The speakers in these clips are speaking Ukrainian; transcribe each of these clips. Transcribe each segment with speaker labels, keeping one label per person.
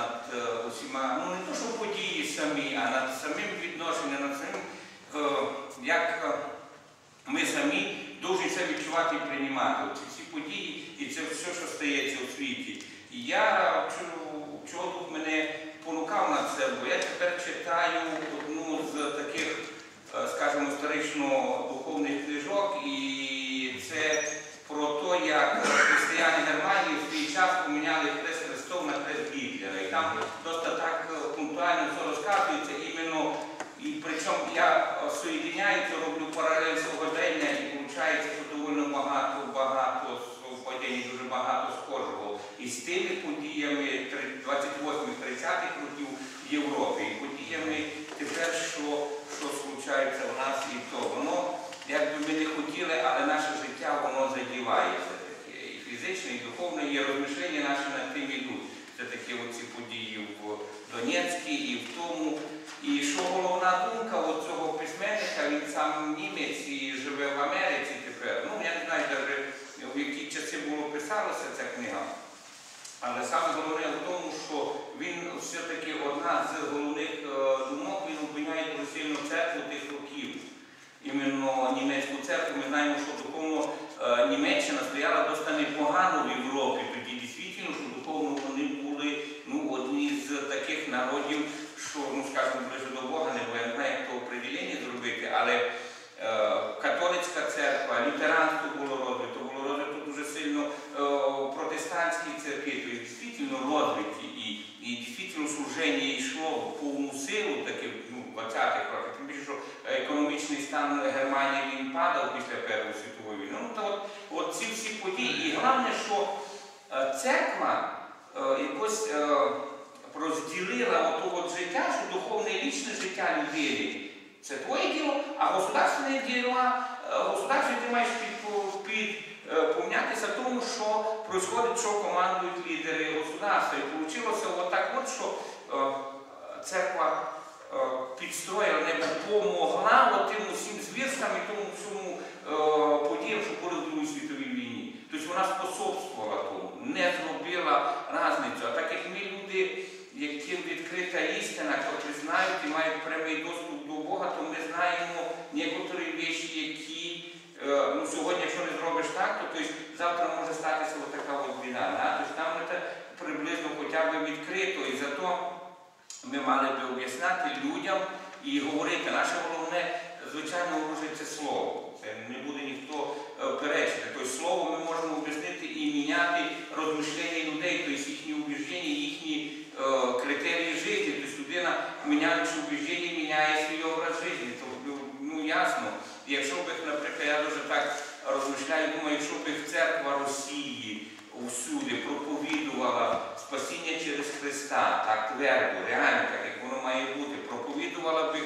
Speaker 1: над е, усіма, ну не то, що події самі, а над самим відношенням, над самим, е, як е, ми самі повинні це відчувати і приймати. Ці всі події і це все, що стається у світі. І я чого, чого Дух мене понукав на це, бо я тепер читаю одну з таких, е, скажімо, історично-духовних книжок, і це про те, як християни Германії в свій час поміняли хрест Христов на хрест Гітлера. І там досить так е, пунктуально все розказується іменно і причому я е, соєдиняю це, роблю паралель сьогодення і виходить, що доволі багато, багато совпадінь, дуже багато схожого із тими подіями 28-30-х років в Європі, і подіями тепер, що, случається в нас і то. Воно, як би ми не хотіли, але наше життя воно задіває все-таки. І фізичне, і духовне, і розмішлення наші над тим ідуть. Це такі оці події в Донецькій і в тому. І що головна думка от цього письменника, він сам німець і живе в Америці тепер. Ну, я не знаю, в які часи було книга. Але саме головне в тому, що він все-таки одна з головних е, думок, він обвиняє дуже церкву тих років. Іменно німецьку церкву. Ми знаємо, що духовно е, Німеччина стояла досить непогано в Європі. Тоді дійсно, що духовно вони були ну, одні з таких народів, що, ну скажімо, ближе до Бога, не бо я не знаю, як то определення зробити, але е, католицька церква, лютеранство було розвито дуже сильно е, протестантські церкви, то дійсно і, і дійсно служення йшло в повну силу, таки ну, 20-х років. Тим більше, що економічний стан Германії він падав після Першої світової війни. Ну, то от, от ці всі події. І головне, що е, церква е, якось е, розділила ото от життя, що духовне і вічне життя людини. Це твоє діло, а государственне діло, е, государство ти маєш під, під е, помнятися тому, що происходить, що командують лідери государства. І вийшло отак от, що церква е, підстроїла, не допомогла тим усім звірствам і тому всьому е, подіям, що були в Другій світовій війні. Тобто вона способствувала тому, не зробила різницю. А так як ми люди, яким відкрита істина, котрі знають і мають прямий доступ до Бога, то ми знаємо некоторі речі, які ну, сьогодні, якщо не зробиш так, то тобто, завтра може статися така от війна. Да? Тобто там це приблизно хоча б відкрито. І зато ми мали би об'ясняти людям і говорити. Наше головне, звичайно, оружие це слово. Це не буде ніхто е, перечити. Тобто слово ми можемо об'яснити і міняти розмішлення людей, тобто їхні убіждення, їхні е, критерії життя. Тобто людина, міняючи убіждення, міняє свій образ життя. Тобто, ну ясно. І якщо б, наприклад, я дуже так розмишляю, думаю, якщо б церква Росії усюди проповідувала спасіння через Христа, так твердо, реально, так як воно має бути, проповідувала б е,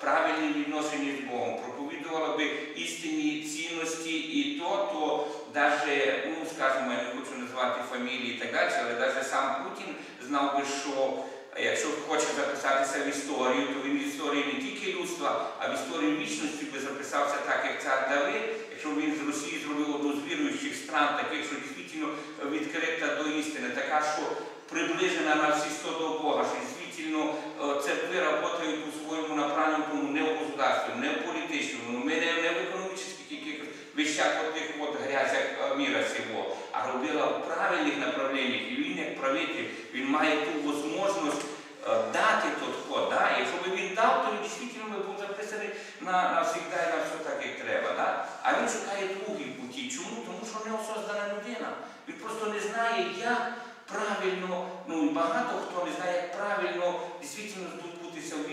Speaker 1: правильні відношення з Богом, проповідувала б істинні цінності і то, то навіть, ну скажімо, я не хочу називати фамілії і так далі, але навіть сам Путін знав би, що якщо хоче записатися в історію, то він в історії не тільки людства, а в історії вічності би записався так, як цар Давид, якщо він з Росії зробив одну з віруючих стран, таких, що дійсно відкрита до істини, така, що приближена на всі сто до Бога, що дійсно церкви працюють у своєму направленому не в государстві, не в політичному, не, не в економічних якихось вещах, отих от грязях е, міра сього, а робила в правильних направленнях. І він, як правитель, він має ту можливість е, дати тот ход. Да? Якщо б він дав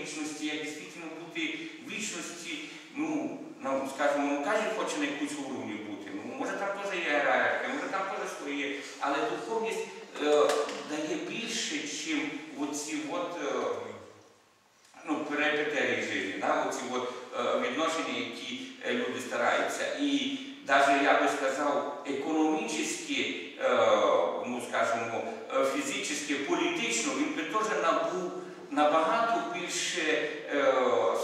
Speaker 1: вічності, як дійсно бути вічності, ну, скажімо, ну, кожен хоче на якусь уровні бути. Ну, може там теж є ієрархія, може там теж своє, але духовність е, дає більше, ніж оці от, е, ну, перипетері життя, оці от, е, відношення, які люди стараються. І навіть, я би сказав, економічно, е, ну, скажімо, фізично, політично, він би теж набув набагато більше е,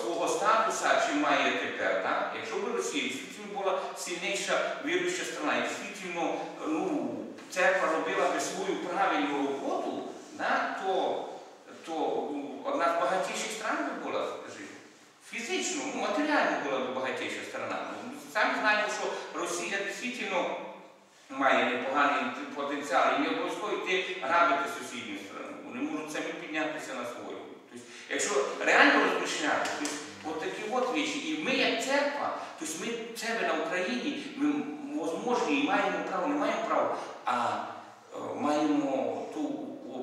Speaker 1: свого статуса, чим має тепер. Да? Якщо б Росія дійсно була сильніша віруюча страна, і дійсно ну, церква робила би свою правильну роботу, да, то, то ну, одна з багатіших стран би була, скажи. Фізично, ну, матеріально була б багатіша страна. Ну, Самі знаємо, що Росія дійсно має непоганий потенціал і не обов'язково йти грабити сусідню страну. Вони можуть самі піднятися на свою. Якщо реально розмишляти, тобто, от такі от речі, і ми як церква, тобто ми себе на Україні, ми можливі і маємо право, не маємо права, а е, маємо ту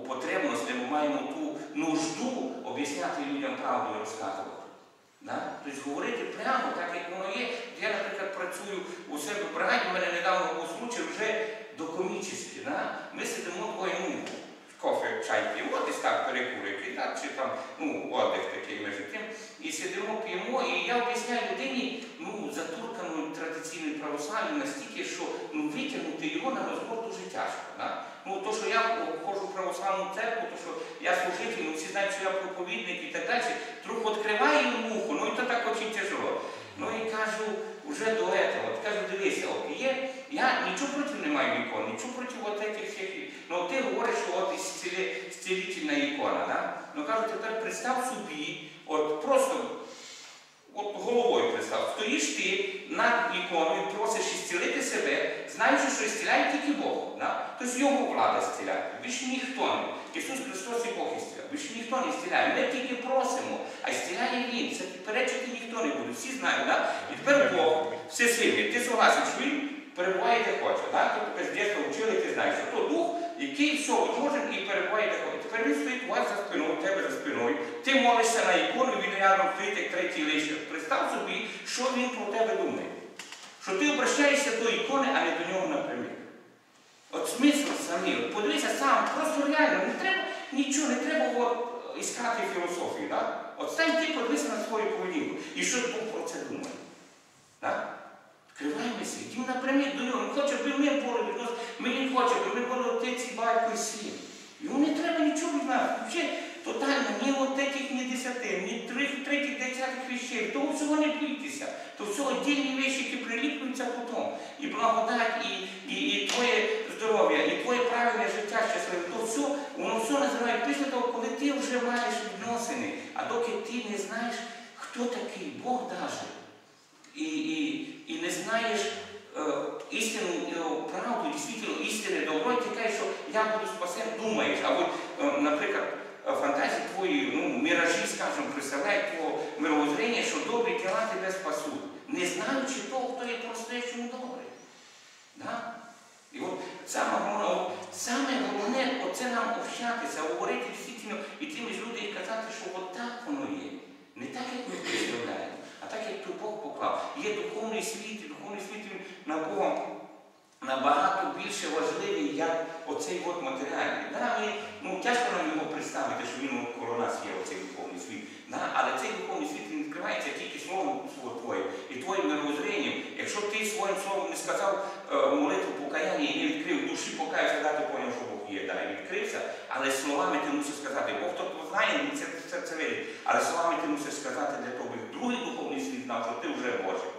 Speaker 1: потребність, ми маємо ту нужду об'ясняти людям правду і розказувати. Тобто говорити прямо, так як воно є. Я, наприклад, працюю у себе в бригаді, в мене недавно був случай вже. Да? Ми сидимо двоє, ну, кофе, чай п'ємо, десь так перекурики, так? чи там ну, отдих такий між тим. І сидимо, п'ємо, і я об'ясняю людині, ну, затуркану традиційною православ'ю настільки, що ну, витягнути його на розбор дуже тяжко. Да? Ну, то, що я входжу в православну церкву, то, що я служитель, ну, всі знають, що я проповідник і так далі, трохи відкриваю йому вухо, ну і так дуже тяжело. Ну і кажу, вже до этого, кажу, дивися, от є, я нічого проти не маю ікон, нічого проти от этих всіх. Ну ти говориш, що от ісцілі, зцілительна ікона, да? Ну кажу, тепер представ собі, от просто от головою представ, стоїш ти над іконою, просиш ісцілити себе, знаючи, що ісціляє тільки Бог. Да? Тобто його влада зціляє. Більше ніхто не. Ісус Христос і Бог ісціляє. Більше ніхто не ісціляє. Ми тільки просимо, а ісціляє Він. Це перечити ніхто не буде. Всі знають, да? І тепер Бог всесильний. Ти согласен, що він перебуває де хоче. Да? Тобто з дитинства вчили, ти знаєш, що то дух, який все може і перебуває хоче. Тепер він стоїть у вас за спиною, у тебе за спиною. Ти молишся на ікону, він рядом стоїть, як третій лише. Представ собі, що він про тебе думає. Що ти обращаєшся до ікони, а не до нього напряму. От смисл самі, от подивися сам, просто реально, не треба нічого, не треба от, іскати філософії. Да? От стань ти подивися на свою поведінку. І що Бог про це думає. Да? Відкриваємося, йдемо напрямі до нього. Хоче, аби ми були ми були отець батько син. Йому не треба нічого від нас. Взагалі, тотально, ні от таких, ні десяти, ні третіх, десятих вещей. Того всього не боїтеся. То все отдельні речі, які приліплюються потім. І благодать, і, і, і твоє здоров'я, і твоє правильне життя щасливе. То все, воно все називає після того, коли ти вже маєш відносини. А доки ти не знаєш, хто такий Бог даже. І, і, і не знаєш е, істину, е, правду, дійсно істини, добро, і кажеш, що я буду спасен, думаєш. А е, наприклад, е, фантазії твої, ну, міражі, скажімо, представляють твого мировоззрення, що добрі діла тебе спасуть, не знаючи того, хто є по-настоящему. Да? І от саме головне, саме головне оце нам общатися, говорити дійсно і тим людям і казати, що от так воно є. Не так, як ми представляємо, а так, як то Бог поклав. Є духовний світ, світ на Бога набагато більше важливий, як оцей от матеріальний. Да, ми, ну, тяжко нам його представити, що він коло нас є оцей духовний світ. Да, але цей духовний світ він відкривається тільки словом слово твоє і твоїм мировоззренням. Якщо ти своїм словом не сказав е, молитву покаяння і не відкрив душі, покаявся, да, ти поняв, що Бог є, да, і відкрився, але словами ти мусиш сказати, Бог хто знає, він це, це, це видить. Але словами ти мусиш сказати для того, щоб другий духовний світ знав, що ти вже Божий.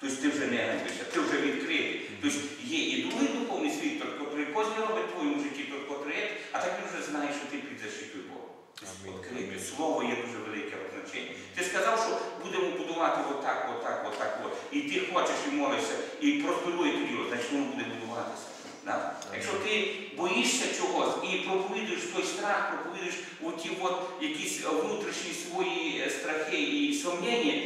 Speaker 1: Тобто ти вже не ганьбишся, ти вже відкритий. Тобто є і другий духовний світ, який кожен робить в твоєму житті, той, котрий а так він вже знає, що ти під защитою Бога. Тобто відкритий. Слово є дуже велике значення. Ти сказав, що будемо будувати отак, отак, отак, от. І ти хочеш і молишся, і просперує тоді, значить воно буде будуватися. Да? Якщо ти боїшся чогось і проповідуєш той страх, проповідуєш оті от якісь внутрішні свої е, страхи і сумніння,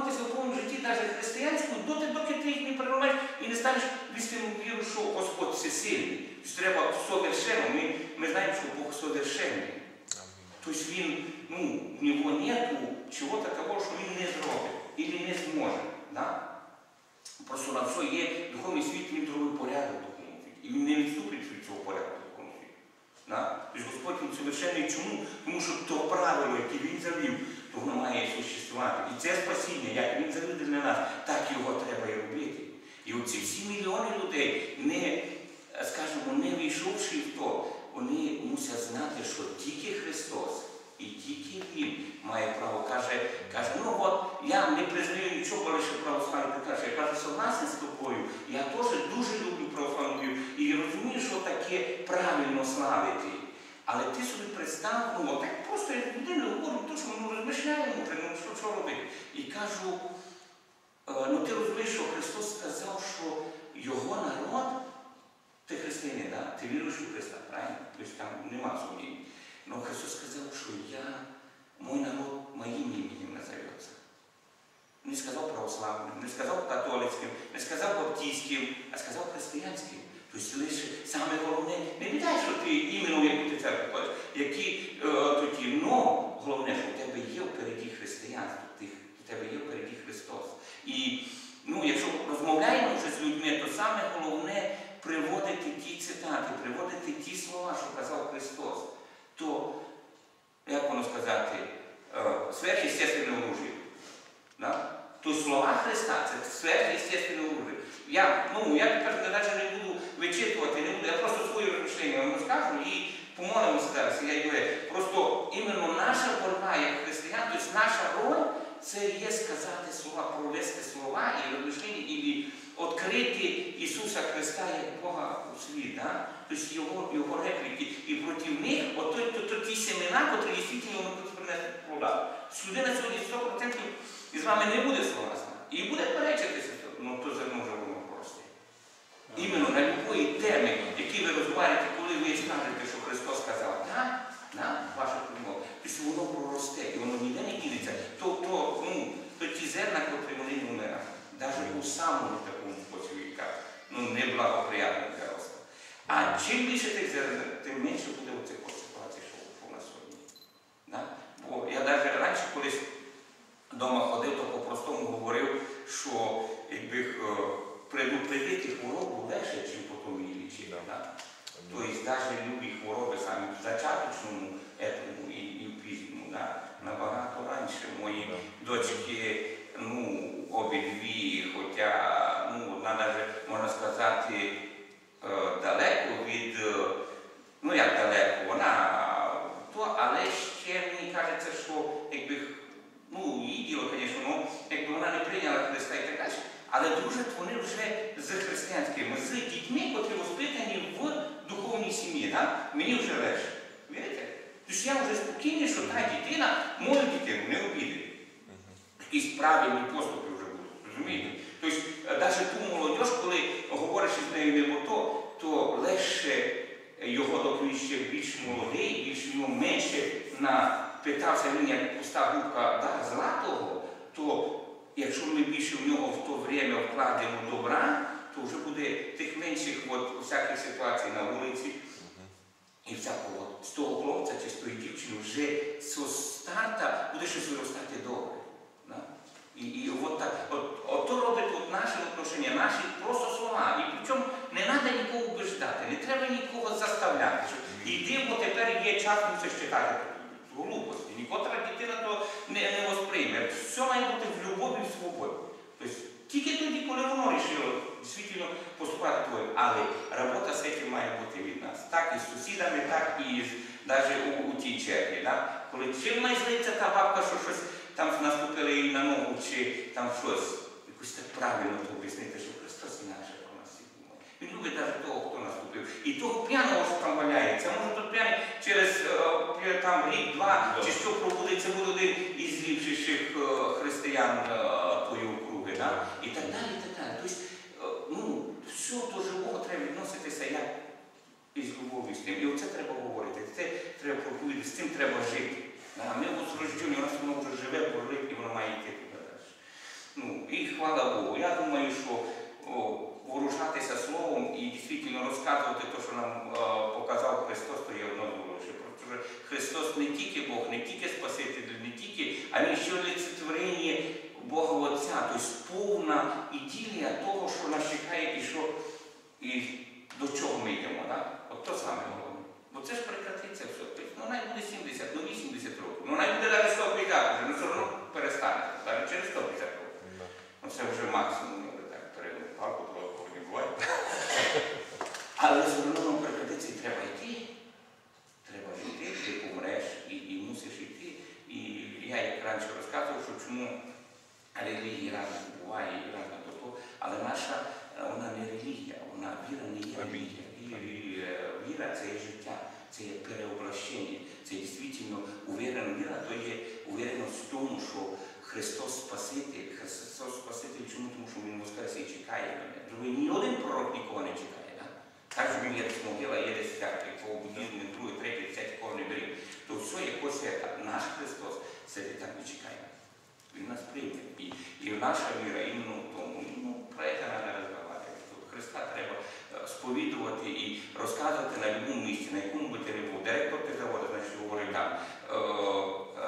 Speaker 1: вони в твоєму житті, навіть християнському, доти, доки ти їх не переламаєш і не станеш істинну віру, що Господь всесильний. Тобто треба совершенно. Ми, ми знаємо, що Бог совершенний. Тобто Він ну, в нього нету чого-то того, що він не зробить, і не зможе. Да? Просто на все є духовний світ, він зробив порядок в духовному світі. І він не відступить від цього порядку в духовному світі. Да? Тобто Господь він совершенний чому? Тому що то правило, яке він завів, то воно має существувати. І це спасіння, як він завів для нас, так його треба і робити. І оці всі мільйони людей, не, скажімо, не війшовши в то, вони мусять знати, що тільки Христос і тільки Він має право. Каже, каже, ну от я не признаю нічого лише православ'я. Каже, я каже, согласен з тобою. Я теж дуже люблю православну і розумію, що таке правильно славити. Але ти собі представ, ну так просто як людина говорить, то що ми розмишляємо, ну що, що робити. І кажу, е, ну ти розумієш, що Христос сказав, що його народ, ти християнин, да? ти віруєш у Христа, правильно? Тобто там нема сумнівів. Но Христос сказав, що я, мой народ моїм іменем назовется. Не сказав православним, не сказав католицьким, не сказав баптистським, а сказав християнським. Тобто лише саме головне, не бідай, що ти іменно яку ти церкву ходиш, які е, тоді, но головне, що в тебе є впереді християнство, ти, в тебе є впереді Христос. І ну, якщо розмовляємо вже з людьми, то саме головне приводити ті цитати, приводити ті слова, що казав Христос. То, як воно сказати, е, сверхъестественне оружие. Да? То слова Христа це сверхъестественне оружие. Я, ну, я тепер навіть не буду вичитувати, не буду, я просто свої розміщення вам розкажу і помолимося зараз. Я говорю, просто іменно наша боротьба як християн, тобто наша роль це є сказати слова, провести слова і розміщення, і відкрити Ісуса Христа як Бога у світ. Да? Тобто його, його репліки. І проти них, то, ті семена, котрі дійсно вони хочуть принести плода. Людина сьогодні 100% із вами не буде согласна. І буде перечитися, ну то зерно вже. Іменно на любої теми, які ви розмовляєте, коли ви скажете, що Христос сказав, на, на вашу промову, тобто воно проросте, і воно ніде не ділиться, то, то, ну, то ті зерна, котрі вони не вмирають, навіть у самому такому як ну, неблагоприятно для росту. А чим більше тих зерен, тим менше буде цих ситуацій, що у нас сьогодні. Да? Бо я навіть раніше колись вдома ходив, то по-простому говорив, що предупредити хворобу легше, ніж потім її лічити. Да? Тобто навіть любі хвороби самі в зачаточному етому і, і в пізньому, да? набагато раніше мої дочки, ну, обидві, хоча, ну, одна навіть, можна сказати, е, далеко від, е, ну як далеко, вона то, але ще мені кажеться, що якби, ну, її діло, звісно, ну, якби вона не прийняла Христа і так далі. Але вони вже з християнськими, з дітьми, котрі воспитані в духовній сім'ї. Да? Мені вже легше. Вірите? Тож я вже спокійний, що та дитина мою дитину не обідає. Якісь правильні поступи вже будуть. Розумієте? Тобто, навіть ту молодь, коли говориш із нею не то, то легше його доки він ще більш молодий, більш йому менше напитався він, як пуста губка да, златого, то якщо ми більше в нього в то время вкладемо добра, то вже буде тих менших от, всяких ситуацій на вулиці. І всякого з того хлопця чи з тої дівчини вже з старта буде щось виростати добре. Да? І, і от так, от, от то робить от наше отношення, наші просто слова. І причому не треба нікого убеждати, не треба нікого заставляти. Що іди, бо тепер є час мусиш читати глупості. Нікотра дитина то не, не восприйме. Все має бути в любові і в свободі. Тобто тільки тоді, коли воно рішило дійсно поступати твоє. Але робота з цим має бути від нас. Так і з сусідами, так і з, навіть у, у тій черзі. Да? Коли чим має та бабка, що щось там наступили їй на ногу, чи там щось, якось так правильно то об'яснити, що Христос інакше про нас всіх думає. Він любить навіть того, хто наступив. І того п'яного, що там валяється. Може тут п'яний через е, там рік-два, чи що пробудеться буде один із ліпших е, християн е, тої округи. Да? І так далі, і так далі. Тобто, ну, все до живого треба відноситися як із любов'ю з тим. І оце треба говорити, це треба проповідати, з цим треба жити. Да? Ми возрождені, у нас воно вже живе, пролить, і воно має йти туди далі. Ну, і хвала Богу. Я думаю, що о, вооружатися словом і дійсно розказувати те, що нам е, показав Христос, то є одно дуже. що Христос не тільки Бог, не тільки Спаситель, не тільки, а Він ще олицетворення Бога Отця, тобто повна іділія того, що нас чекає і що і до чого ми йдемо. Так? От то саме головне. Бо це ж прекратиться все. Тобто, ну навіть буде 70, ну 80 років. Ну навіть буде навіть 150 вже, ну все одно перестане. Навіть через 150 років. Ну це вже максимум, я так перегнув палку, буває. Але все одно воно прекратиться треба йти. Треба йти, ти помреш і, і мусиш йти. І я як раніше розказував, що чому релігії разом буває і разом то, але наша вона не релігія, вона віра не є релігія. Е, Віра це є життя, це є переобращення, це дійсно увірена віра, то є увіреність в тому, що Христос Спаситель, Христос Спаситель, чому? Тому що Він воскрес і чекає мене. Друге, ні один пророк нікого не чекає. Так що він є десь могила, є десь всякий, по буддизму, другий, третій, десятий, кого не берів. То все якось так. Наш Христос сидить так не чекає. Він нас прийме. І, і наша віра іменно в тому. Ну, про це треба розмовляти. Тут Христа треба е, сповідувати і розказувати на будь-якому місці, на якому би ти не був. Директор ти заводу, значить говорить там. Е,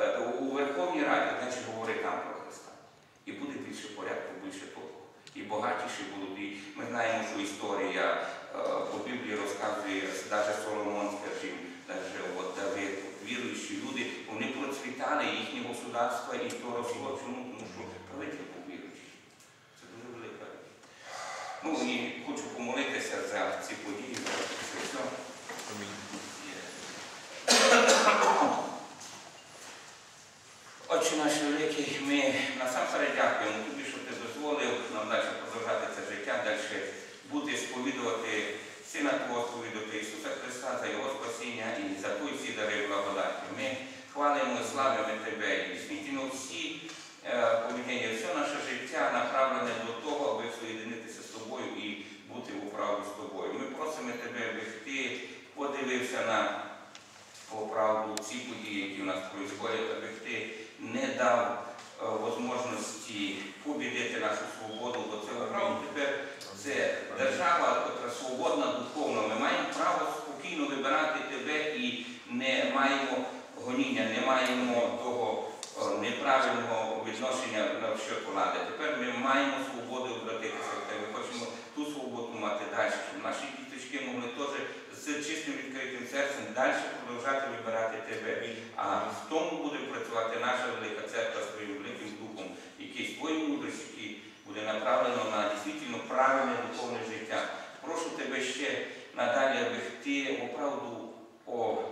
Speaker 1: е, У Верховній Раді, значить говорить там про Христа. І буде більше порядку, більше толку. І багатіші будуть. І ми знаємо, що історія по Біблії розказує, навіть Соломон, скажімо, навіть от Давид, віруючі люди, вони процвітали їхнє государство і то росло. Чому? Тому що правитель був віруючий. Це дуже велика. Ну і хочу помолитися за ці події, за це все. Отче наш великий, ми насамперед дякуємо тобі, що ти дозволив нам далі продовжати це життя, далі бути сповідувати Сина Твого сповідувати Ісуса Христа за Його спасіння і за той всі дари благодаті. Ми хвалимо і славимо Тебе і дійсно всі е, все наше життя направлене до того, аби соєдинитися з тобою і бути в управі з тобою. Ми просимо Тебе, аби ти подивився на по правду ці події, які у нас відбуваються, аби ти не дав е, можливості побідити нашу свободу, бо це правда тепер це держава, яка свободна духовно. Ми маємо право спокійно вибирати тебе і не маємо гоніння, не маємо того е, неправильного відношення на що влади. Тепер ми маємо свободу обратитися в тебе. Хочемо ту свободу мати далі, щоб наші діточки могли теж з чистим відкритим серцем далі продовжати вибирати тебе. А в тому буде працювати наша велика церква своїм великим духом, який своєю мудрістю, який буде направлено на дійсно правильне духовне життя. Прошу тебе ще надалі, аби ти оправду о,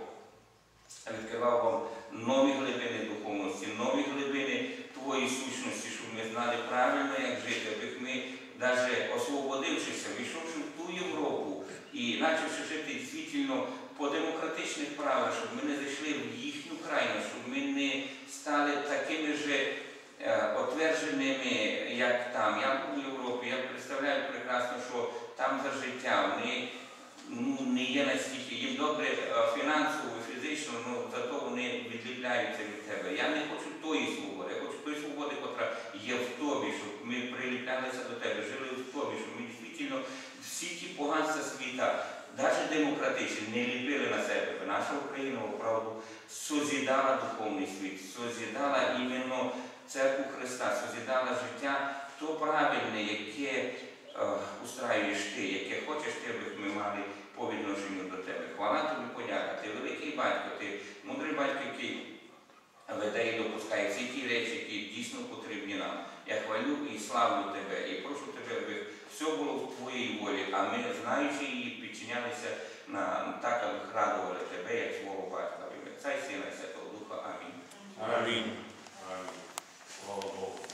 Speaker 1: відкривав вам нові глибини духовності, нові глибини твоєї сущності, щоб ми знали правильно, як жити, аби ми, навіть освободившися, війшовши в ту Європу і почавши жити світільно по демократичних правилах, щоб ми не зайшли в їхню крайну, щоб ми не стали такими же отвердженими, як там. Я був в Європі, я представляю прекрасно, що там за життя вони ну, не є настільки їм добре е, фінансово, фізично, ну зато вони відліпляються від тебе. Я не хочу тої свободи, я хочу тої свободи, яка є в тобі, щоб ми приліплялися до тебе, жили в тобі, щоб ми дійсно всі ті поганства світа, навіть демократичні, не ліпили на себе. Наша Україна, правду, созідала духовний світ, созідала іменно церкву Христа, созідала життя то правильне, яке е, устраюєш ти, яке хочеш ти, аби ми мали по відношенню до тебе. Хвала тобі подяка, ти великий батько, ти мудрий батько, який веде і допускає всі ті речі, які дійсно потрібні нам. Я хвалю і славлю тебе, і прошу тебе, все було в твоїй волі, а ми, знаючи її, підчинялися на так, аби храдували тебе, як свого батька. Цей сина Святого Духа. Амінь.
Speaker 2: Амінь. Амінь. Слава Богу.